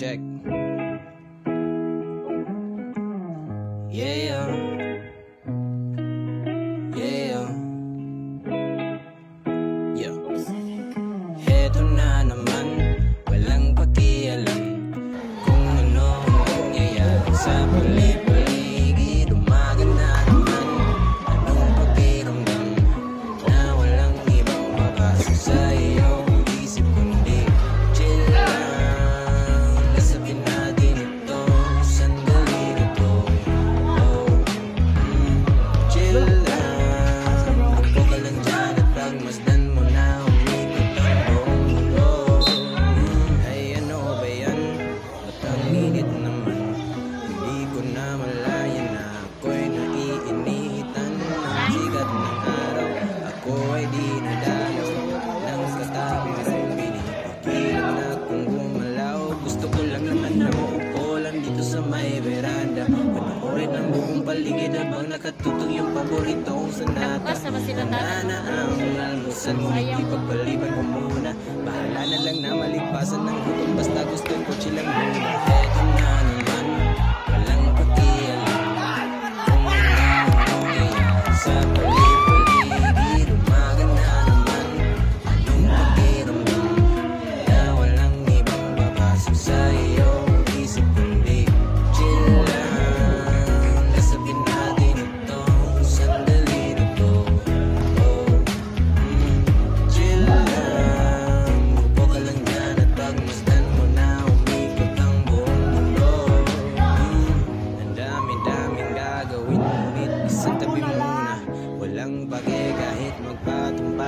check. Damang panoorin ang buong paligid Habang nakatutok yung paborito kong sanata Tanana ang almusal Ngunit di pagpaliban ko muna. Bahala na lang na maligpasan ng gutom Basta gusto ko silang muna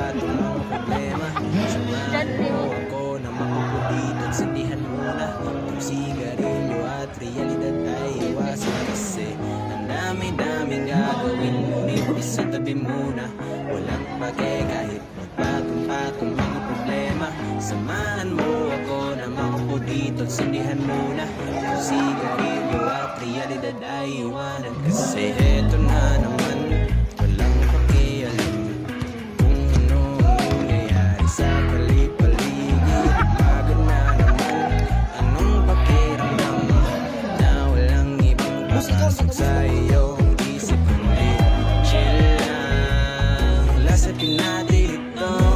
magpatong-patong ang problema Samahan mo ako na makapulid at sindihan muna. Kung sigarilyo at realidad ay iwasan kasi Ang dami-daming gagawin Ngunit isang tabi muna. Walang pake kahit magpatong-patong mga problema. Samahan mo ako na makupo dito at sindihan muna. Kung sigarilyo at realidad ay iwanan Kasi Pumasok sa iyong isip eh, Chill lang. Lasapin natin ito.